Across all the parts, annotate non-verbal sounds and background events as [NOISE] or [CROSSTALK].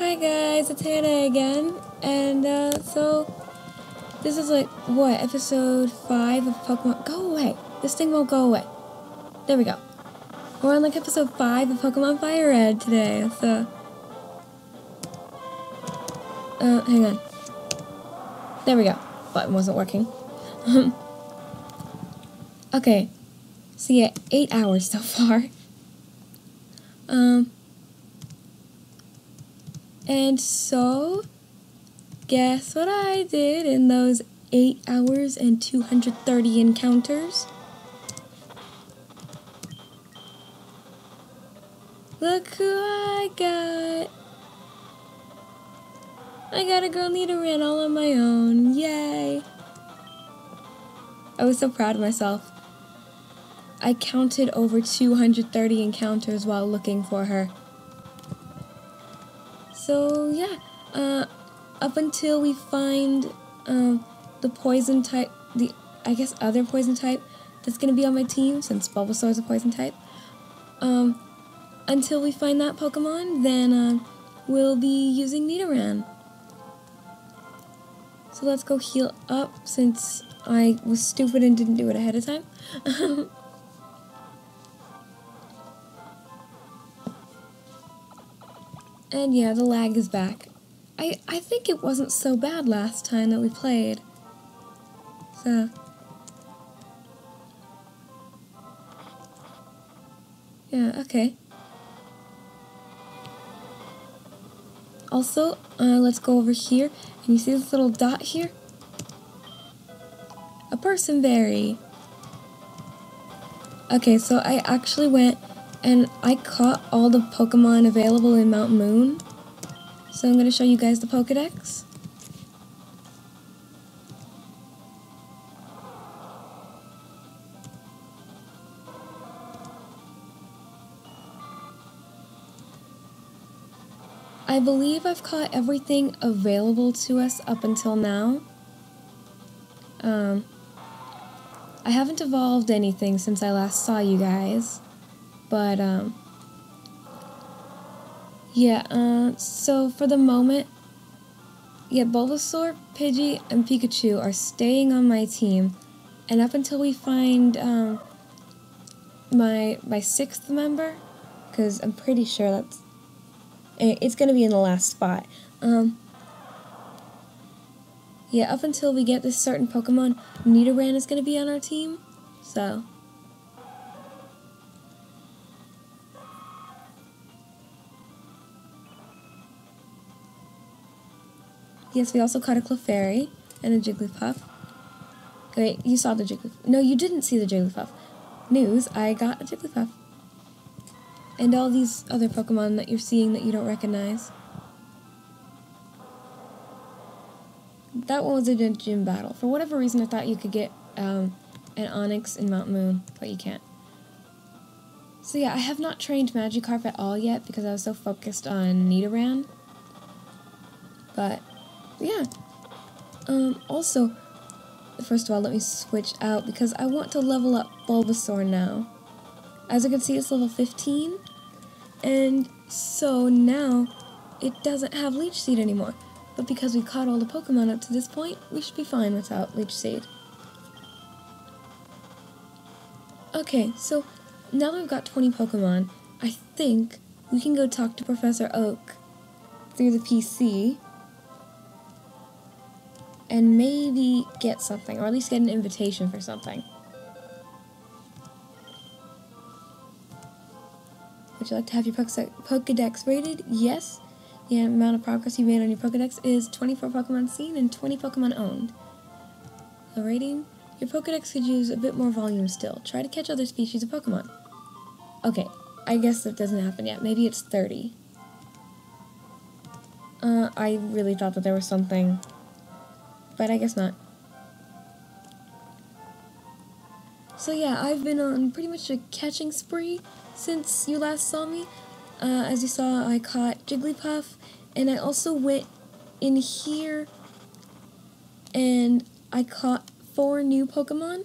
Hi guys, it's Hannah again, and uh, so this is like what episode five of Pokemon. Go away! This thing won't go away. There we go. We're on like episode five of Pokemon Fire Red today. So, uh, hang on. There we go. Button wasn't working. [LAUGHS] okay, so yeah, eight hours so far. [LAUGHS] Um. And so, guess what I did in those 8 hours and 230 encounters? Look who I got! I got a girl Nidoran all on my own. Yay! I was so proud of myself. I counted over 230 encounters while looking for her. So yeah, uh, up until we find um, the poison type, the I guess other poison type that's gonna be on my team since Bulbasaur is a poison type. Um, until we find that Pokemon, then uh, we'll be using Nidoran. So let's go heal up since I was stupid and didn't do it ahead of time. [LAUGHS] And yeah, the lag is back. I, I think it wasn't so bad last time that we played. So... Yeah, okay. Also, uh, let's go over here. And you see this little dot here? A person berry. Okay, so I actually went and I caught all the Pokemon available in Mount Moon. So I'm going to show you guys the Pokedex. I believe I've caught everything available to us up until now. Um, I haven't evolved anything since I last saw you guys. But, um, yeah, uh, so for the moment, yeah, Bulbasaur, Pidgey, and Pikachu are staying on my team. And up until we find, um, my, my sixth member, because I'm pretty sure that's, it's to be in the last spot. Um, yeah, up until we get this certain Pokemon, Nidoran is going to be on our team. So, Yes, we also caught a Clefairy and a Jigglypuff. Wait, you saw the Jigglypuff. No, you didn't see the Jigglypuff. News, I got a Jigglypuff. And all these other Pokemon that you're seeing that you don't recognize. That one was a gym battle. For whatever reason, I thought you could get um, an Onix in Mount Moon, but you can't. So yeah, I have not trained Magikarp at all yet because I was so focused on Nidoran. But yeah. Um, also, first of all, let me switch out because I want to level up Bulbasaur now. As you can see, it's level 15. And so now it doesn't have Leech Seed anymore. But because we caught all the Pokemon up to this point, we should be fine without Leech Seed. Okay, so now we've got 20 Pokemon, I think we can go talk to Professor Oak through the PC and maybe get something, or at least get an invitation for something. Would you like to have your Pokedex rated? Yes. The amount of progress you made on your Pokedex is 24 Pokemon seen and 20 Pokemon owned. The rating? Your Pokedex could use a bit more volume still. Try to catch other species of Pokemon. Okay, I guess that doesn't happen yet. Maybe it's 30. Uh, I really thought that there was something but I guess not. So yeah, I've been on pretty much a catching spree since you last saw me. Uh, as you saw, I caught Jigglypuff, and I also went in here and I caught four new Pokemon.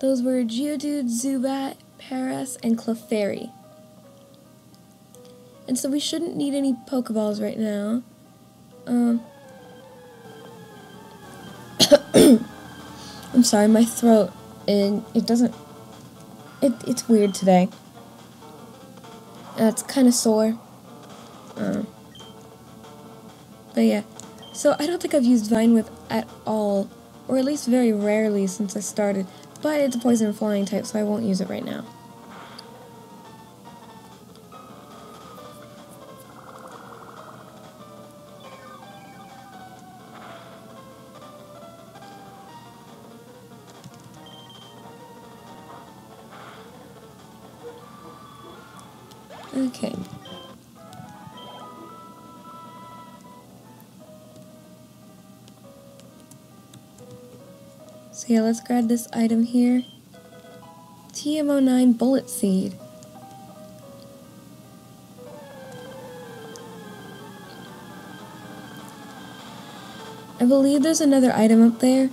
Those were Geodude, Zubat, Paras, and Clefairy. And so we shouldn't need any Pokeballs right now. Um, I'm sorry, my throat, and it doesn't, it, it's weird today. Uh, it's kind of sore. Um, but yeah, so I don't think I've used Vine Whip at all, or at least very rarely since I started, but it's a poison flying type, so I won't use it right now. Okay. So yeah, let's grab this item here. TM09 Bullet Seed. I believe there's another item up there.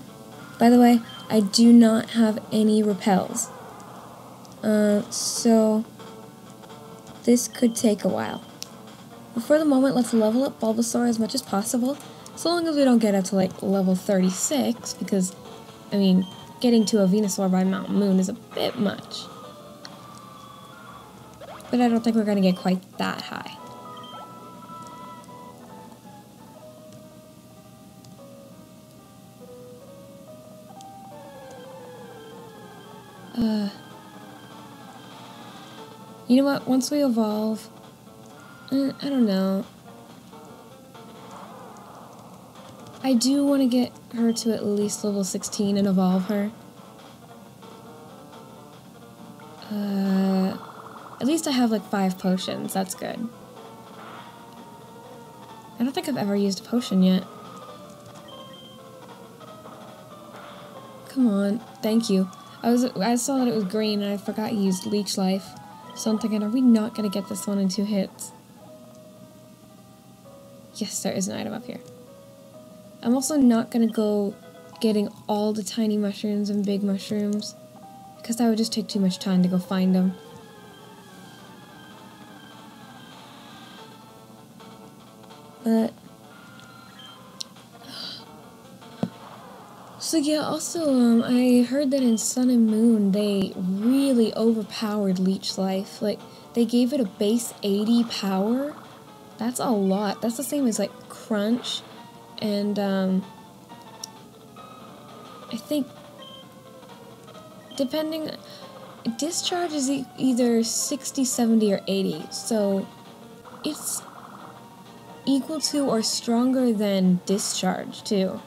By the way, I do not have any repels. Uh, so this could take a while. But for the moment, let's level up Bulbasaur as much as possible, so long as we don't get up to like level 36, because, I mean, getting to a Venusaur by Mountain Moon is a bit much. But I don't think we're going to get quite that high. Uh... You know what? Once we evolve, uh, I don't know. I do want to get her to at least level 16 and evolve her. Uh, at least I have like five potions. That's good. I don't think I've ever used a potion yet. Come on. Thank you. I was I saw that it was green and I forgot you used leech life. So I'm thinking, are we not going to get this one in two hits? Yes, there is an item up here. I'm also not going to go getting all the tiny mushrooms and big mushrooms because that would just take too much time to go find them. But yeah, also um, I heard that in Sun and Moon they really overpowered Leech Life. Like they gave it a base 80 power. That's a lot. That's the same as like Crunch, and um, I think depending discharge is e either 60, 70, or 80. So it's equal to or stronger than discharge too.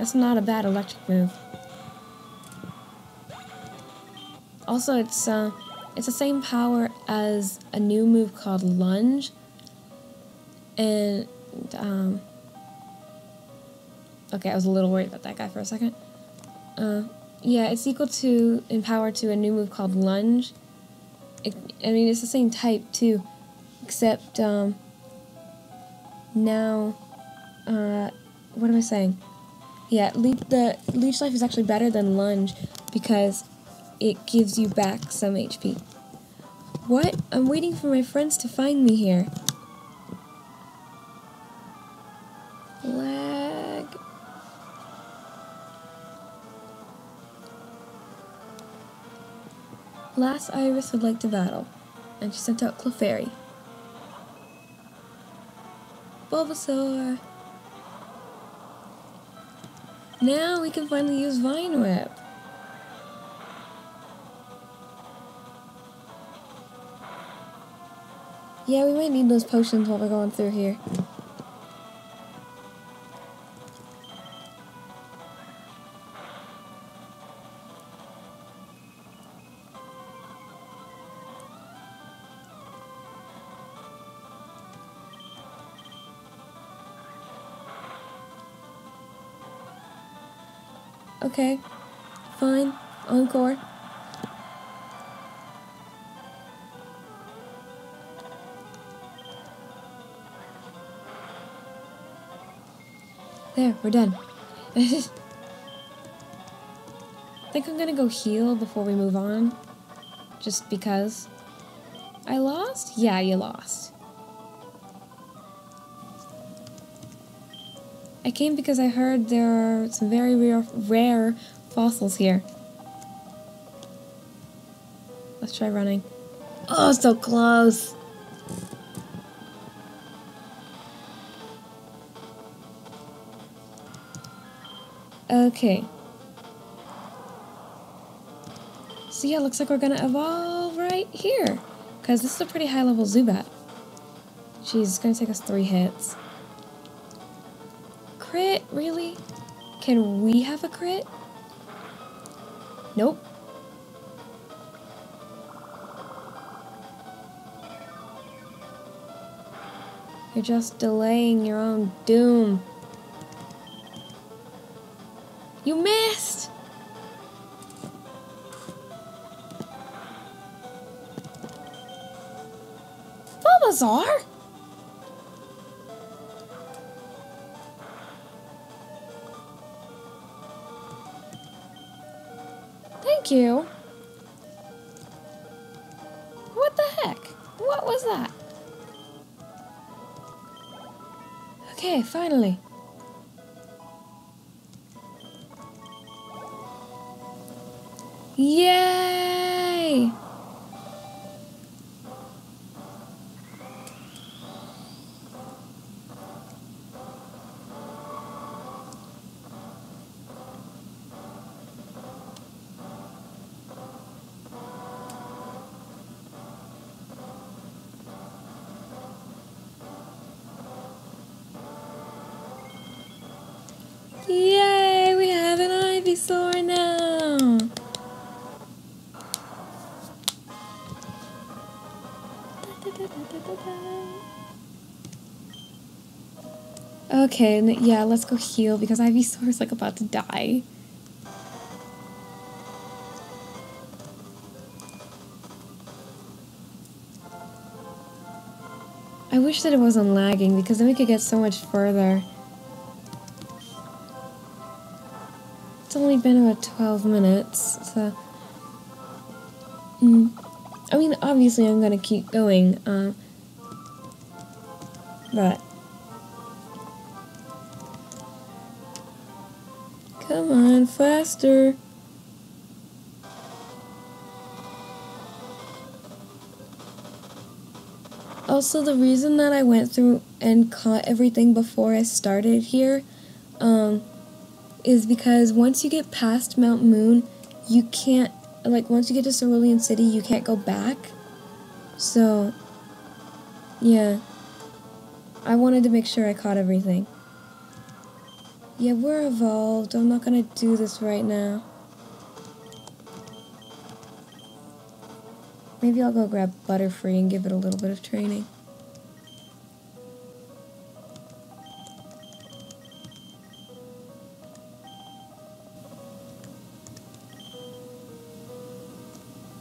That's not a bad electric move. Also, it's uh, it's the same power as a new move called Lunge. And um, okay, I was a little worried about that guy for a second. Uh, yeah, it's equal to in power to a new move called Lunge. It, I mean, it's the same type too, except um, now uh, what am I saying? Yeah, le the Leech Life is actually better than Lunge because it gives you back some HP. What? I'm waiting for my friends to find me here. Lag. Lass Iris would like to battle, and she sent out Clefairy. Bulbasaur! Now we can finally use Vine Whip. Yeah, we might need those potions while we're going through here. Okay. Fine. Encore. There, we're done. I [LAUGHS] think I'm gonna go heal before we move on. just because. I lost? Yeah, you lost. I came because I heard there are some very rare, rare fossils here. Let's try running. Oh, so close. Okay. So yeah, looks like we're gonna evolve right here. Because this is a pretty high level Zubat. Jeez, it's gonna take us three hits. Crit? Really? Can we have a crit? Nope. You're just delaying your own doom. You missed! Bulbasaur? Thank you. What the heck? What was that? Okay, finally. Okay, yeah, let's go heal because Ivysaur is like about to die. I wish that it wasn't lagging because then we could get so much further. It's only been about 12 minutes, so. Mm. I mean, obviously, I'm gonna keep going, uh, but. Faster. Also, the reason that I went through and caught everything before I started here, um, is because once you get past Mount Moon, you can't, like, once you get to Cerulean City, you can't go back. So, yeah. I wanted to make sure I caught everything. Yeah, we're evolved. I'm not gonna do this right now. Maybe I'll go grab Butterfree and give it a little bit of training.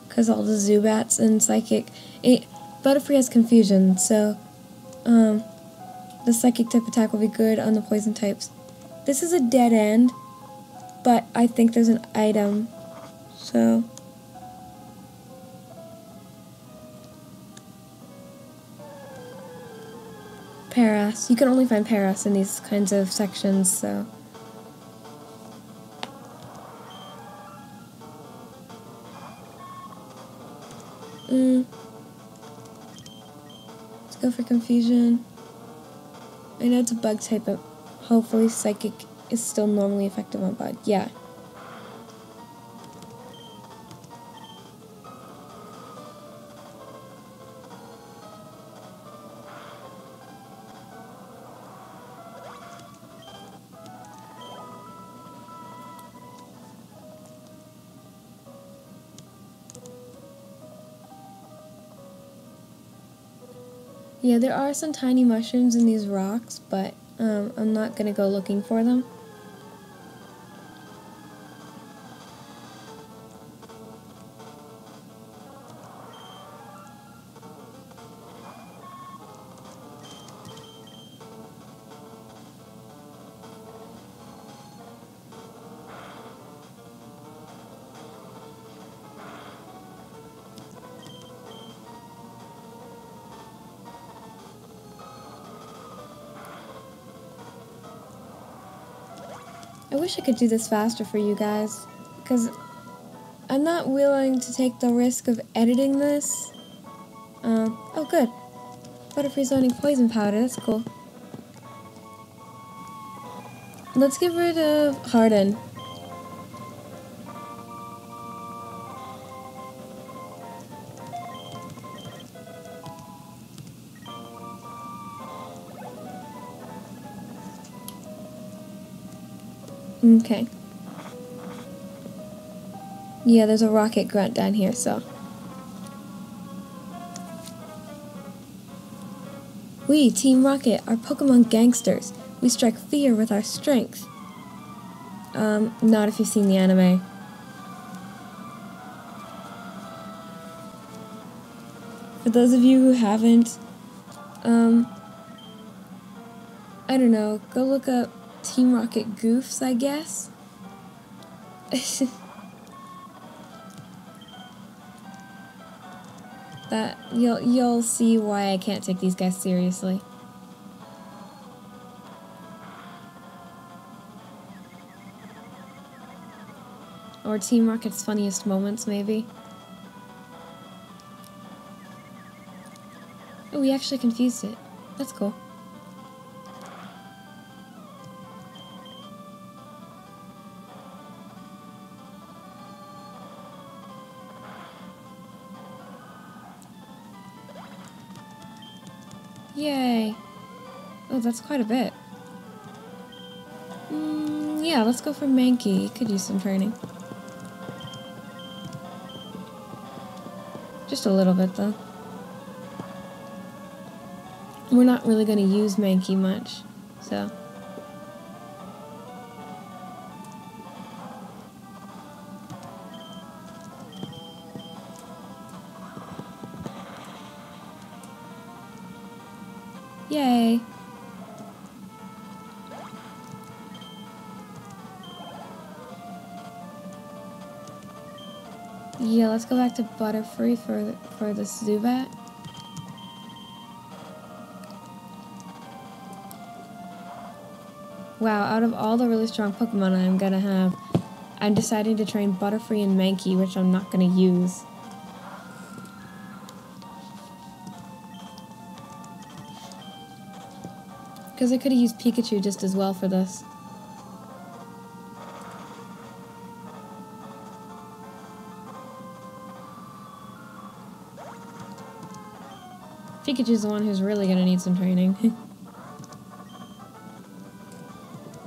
Because all the Zubats and Psychic... It, Butterfree has Confusion, so... Um, the Psychic type attack will be good on the Poison types. This is a dead end, but I think there's an item, so... Paras. You can only find Paras in these kinds of sections, so... Mm. Let's go for confusion. I know it's a bug type, but hopefully psychic is still normally effective on bug. Yeah. Yeah, there are some tiny mushrooms in these rocks, but um, I'm not going to go looking for them. Wish I could do this faster for you guys, because I'm not willing to take the risk of editing this. Uh, oh good. Butterfree's owning poison powder, that's cool. Let's get rid of Harden. Okay. Yeah, there's a rocket grunt down here, so. We, Team Rocket, are Pokemon gangsters. We strike fear with our strength. Um, not if you've seen the anime. For those of you who haven't, um, I don't know, go look up Team Rocket goofs, I guess. [LAUGHS] that you'll you'll see why I can't take these guys seriously. Or Team Rocket's funniest moments, maybe. Oh, we actually confused it. That's cool. Yay. Oh, that's quite a bit. Mm, yeah, let's go for Mankey. Could use some training. Just a little bit, though. We're not really going to use Mankey much, so... go back to Butterfree for for the Zubat. Wow, out of all the really strong Pokemon I'm gonna have, I'm deciding to train Butterfree and Mankey, which I'm not gonna use. Because I could have used Pikachu just as well for this. Pikachu's the one who's really gonna need some training. [LAUGHS]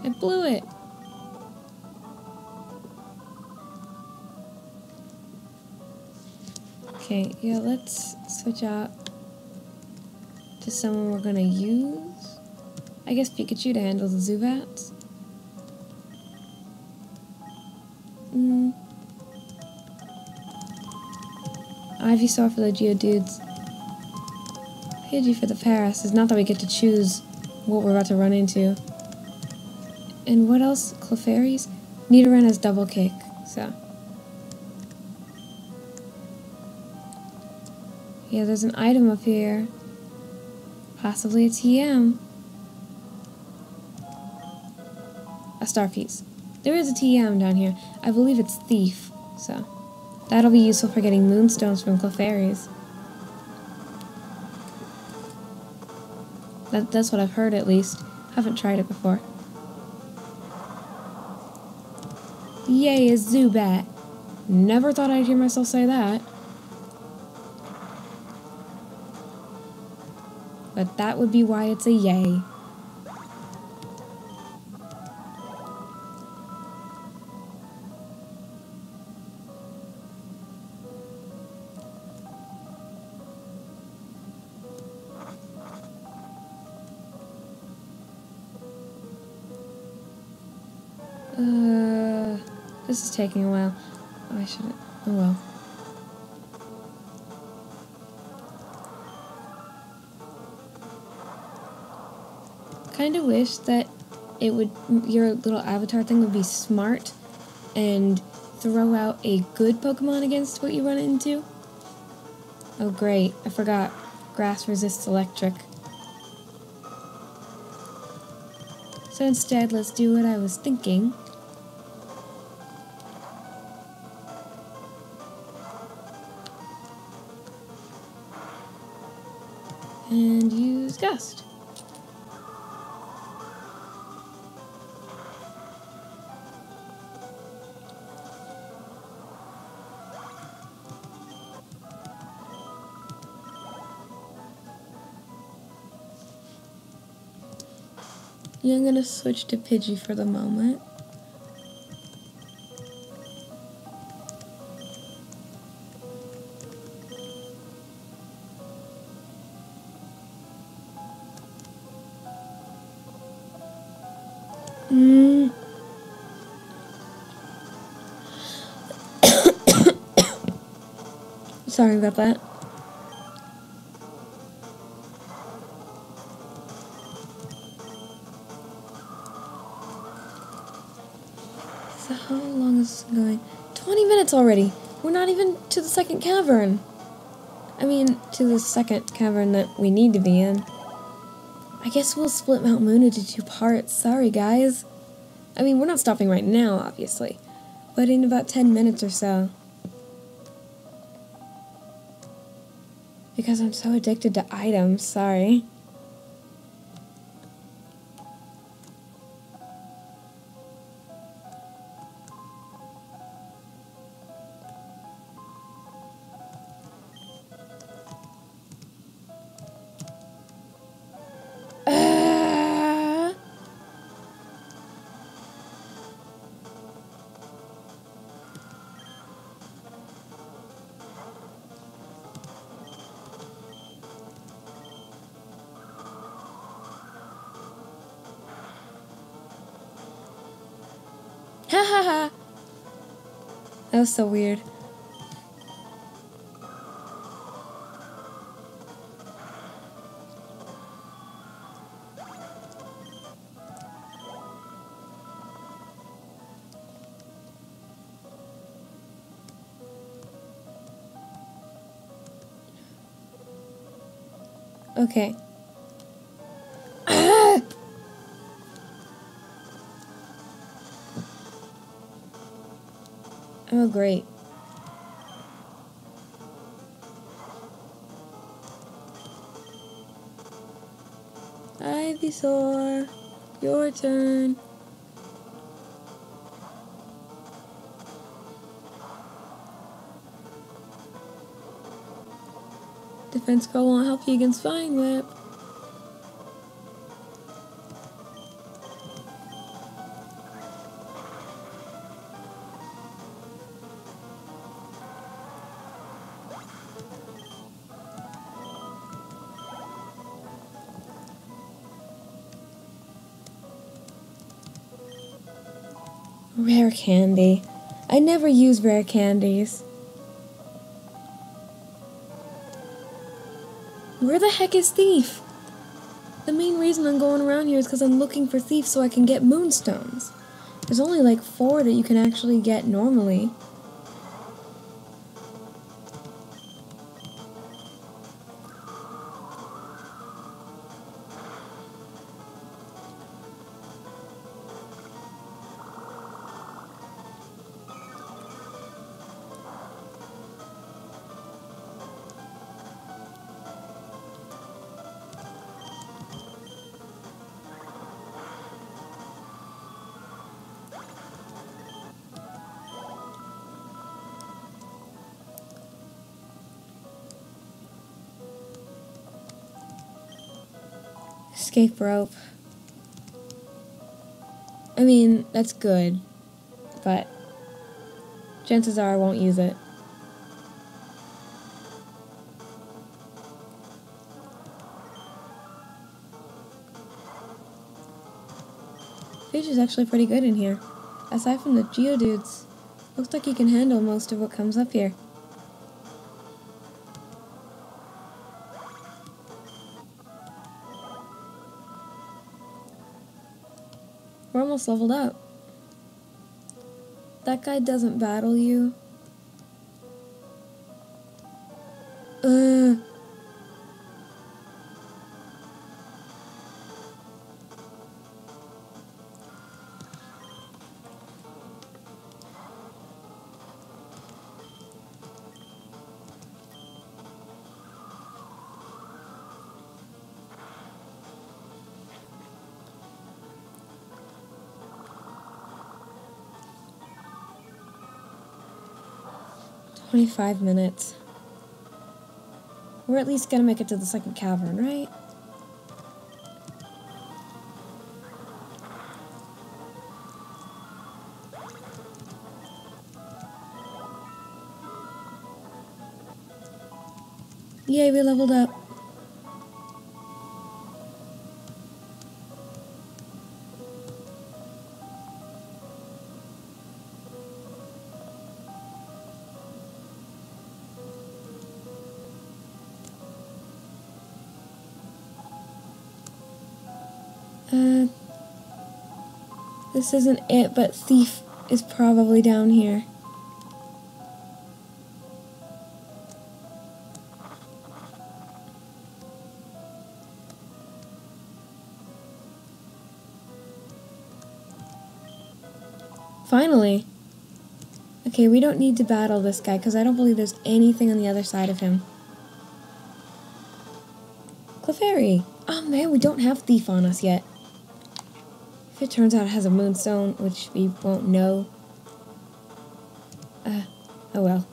I blew it! Okay, yeah, let's switch out to someone we're gonna use. I guess Pikachu to handle the Zubats. Mm. Ivysaur for the Geodudes. Pidgey for the Paras. is not that we get to choose what we're about to run into. And what else? Clefairies? Nidoran has double kick, so. Yeah, there's an item up here. Possibly a TM. a star piece. There is a TM down here. I believe it's Thief, so that'll be useful for getting moonstones from Clefairies. That, that's what I've heard at least. Haven't tried it before. Yay, a Zubat! Never thought I'd hear myself say that. But that would be why it's a yay. Taking a while. I should. Oh well. Kind of wish that it would your little avatar thing would be smart and throw out a good Pokemon against what you run into. Oh great, I forgot. Grass resists electric. So instead, let's do what I was thinking Gust. Yeah, I'm gonna switch to Pidgey for the moment. About that. So how long is this going? 20 minutes already. We're not even to the second cavern. I mean, to the second cavern that we need to be in. I guess we'll split Mount Moon into two parts. Sorry, guys. I mean, we're not stopping right now, obviously. But in about 10 minutes or so. Because I'm so addicted to items, sorry. Was so weird. Okay. Oh, great. Ivysaur, your turn. Defense Curl won't help you against Vine Whip. Rare candy. I never use rare candies. Where the heck is Thief? The main reason I'm going around here is because I'm looking for Thief so I can get Moonstones. There's only like four that you can actually get normally. Rope. I mean, that's good, but chances are I won't use it. Fish is actually pretty good in here. Aside from the Geodudes, looks like he can handle most of what comes up here. Almost leveled up. That guy doesn't battle you. 25 minutes. We're at least gonna make it to the second cavern, right? Yay, we leveled up. This isn't it, but Thief is probably down here. Finally. Okay, we don't need to battle this guy because I don't believe there's anything on the other side of him. Clefairy! Oh man, we don't have Thief on us yet. It turns out it has a moonstone, which we won't know. Uh, oh well.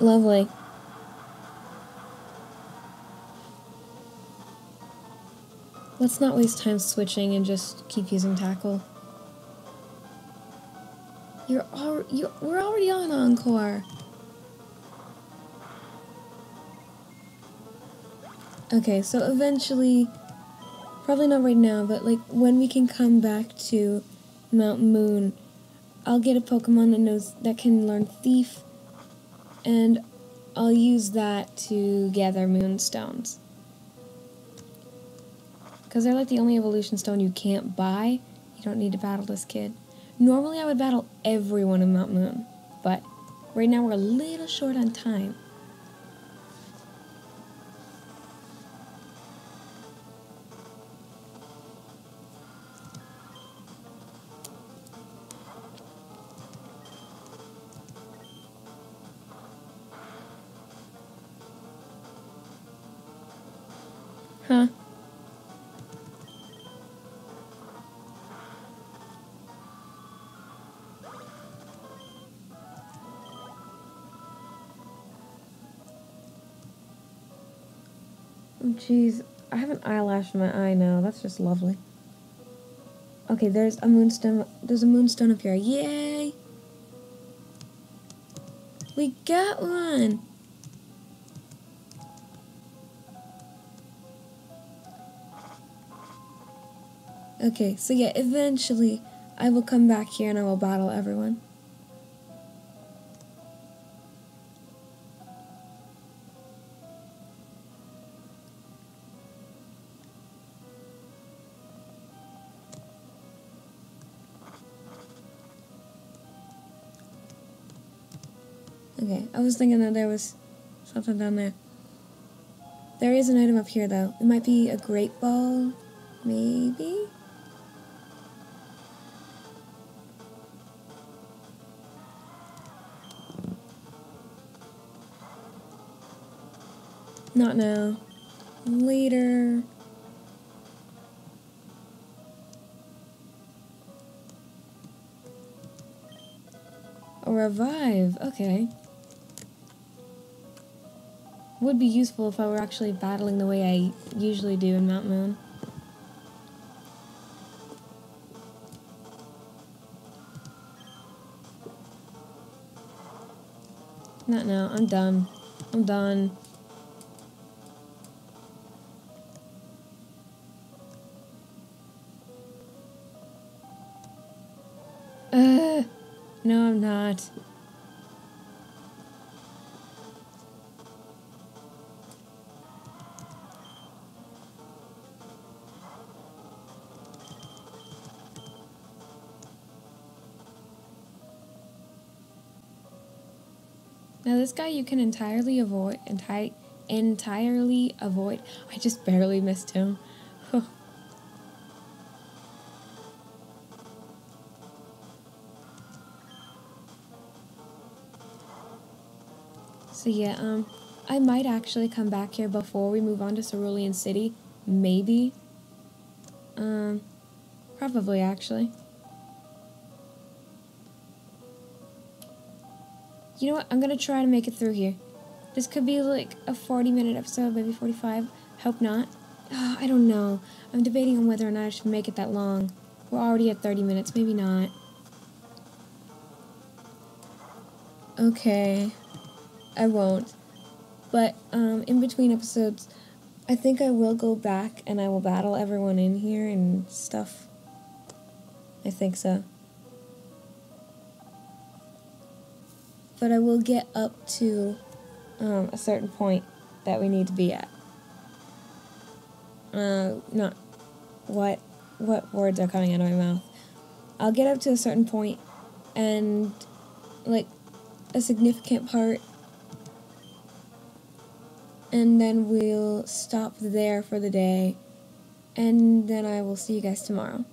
Lovely. Let's not waste time switching and just keep using tackle. You're al you we're already on Encore. Okay, so eventually, probably not right now, but like when we can come back to Mount Moon, I'll get a Pokemon that knows that can learn Thief, and I'll use that to gather Moonstones. Because they're like the only evolution stone you can't buy. You don't need to battle this kid. Normally I would battle everyone in Mount Moon, but right now we're a little short on time. Huh? Oh, jeez. I have an eyelash in my eye now. That's just lovely. Okay, there's a moonstone. There's a moonstone up here. Yay! We got one! Okay, so yeah, eventually I will come back here and I will battle everyone. Okay, I was thinking that there was something down there. There is an item up here, though. It might be a great ball, maybe? Not now. Later. A revive, okay. Would be useful if I were actually battling the way I usually do in Mount Moon. Not now, I'm done. I'm done. Not. Now this guy you can entirely avoid, enti entirely avoid. I just barely missed him. So yeah, um, I might actually come back here before we move on to Cerulean City. Maybe. Um, probably actually. You know what? I'm gonna try to make it through here. This could be like a 40 minute episode, maybe 45. Hope not. Oh, I don't know. I'm debating on whether or not I should make it that long. We're already at 30 minutes, maybe not. Okay. I won't. But um, in between episodes, I think I will go back and I will battle everyone in here and stuff. I think so. But I will get up to um, a certain point that we need to be at. Uh, not what what words are coming out of my mouth. I'll get up to a certain point and like a significant part and then we'll stop there for the day and then I will see you guys tomorrow.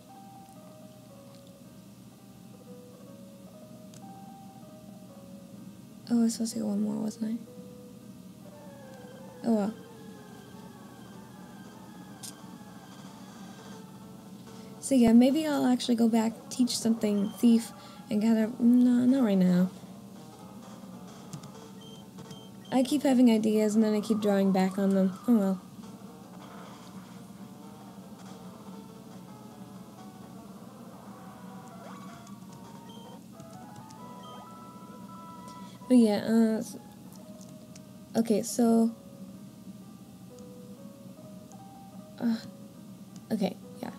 Oh, I was supposed to go one more, wasn't I? Oh well. So yeah, maybe I'll actually go back, teach something, thief, and gather. Mm, no, not right now. I keep having ideas and then I keep drawing back on them. Oh well. But yeah, uh, okay, so, uh, okay, yeah.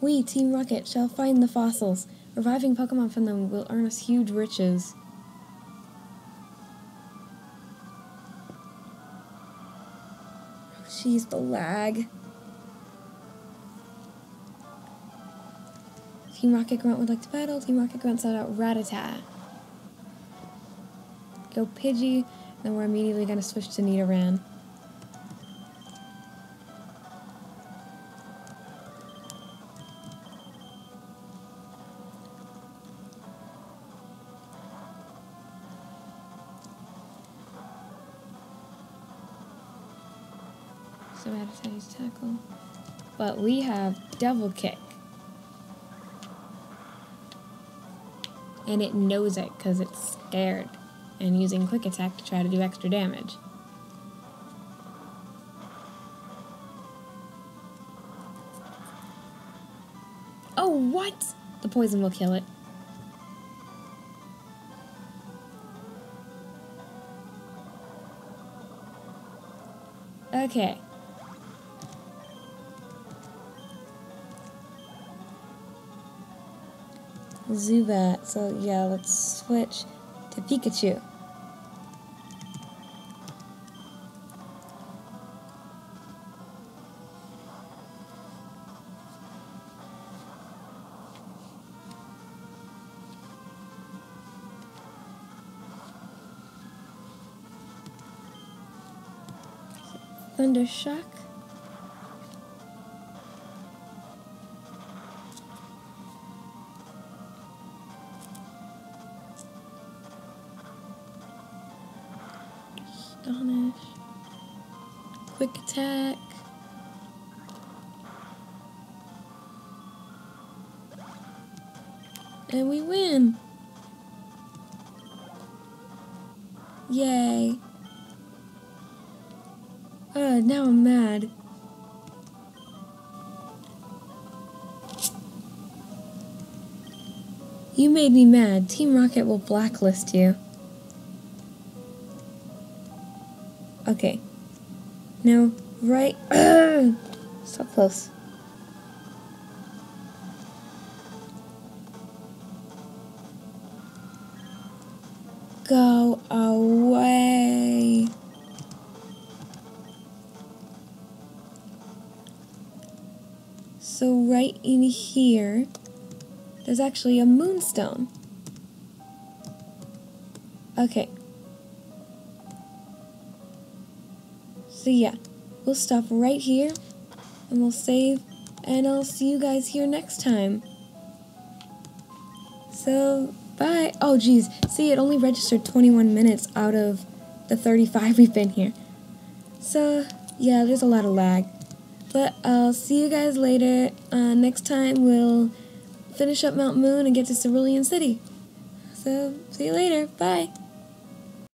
We, Team Rocket, shall find the fossils. Reviving Pokemon from them will earn us huge riches. Jeez, the lag. Team Rocket Grunt would like to battle. Team Rocket Grunt set out Rattata. Go Pidgey, then we're immediately going to switch to Nidoran. But we have Double Kick. And it knows it because it's scared and using Quick Attack to try to do extra damage. Oh, what? The poison will kill it. Okay. Zubat. So yeah, let's switch to Pikachu. Thundershock. Astonish. And we win. Yay. Uh, now I'm mad. You made me mad. Team Rocket will blacklist you. Okay. Now, right. [CLEARS THROAT] so close. In here, there's actually a moonstone. Okay. So yeah, we'll stop right here and we'll save and I'll see you guys here next time. So, bye. Oh, geez. See, it only registered 21 minutes out of the 35 we've been here. So, yeah, there's a lot of lag. But I'll see you guys later. Uh, next time we'll finish up Mount Moon and get to Cerulean City. So, see you later. Bye.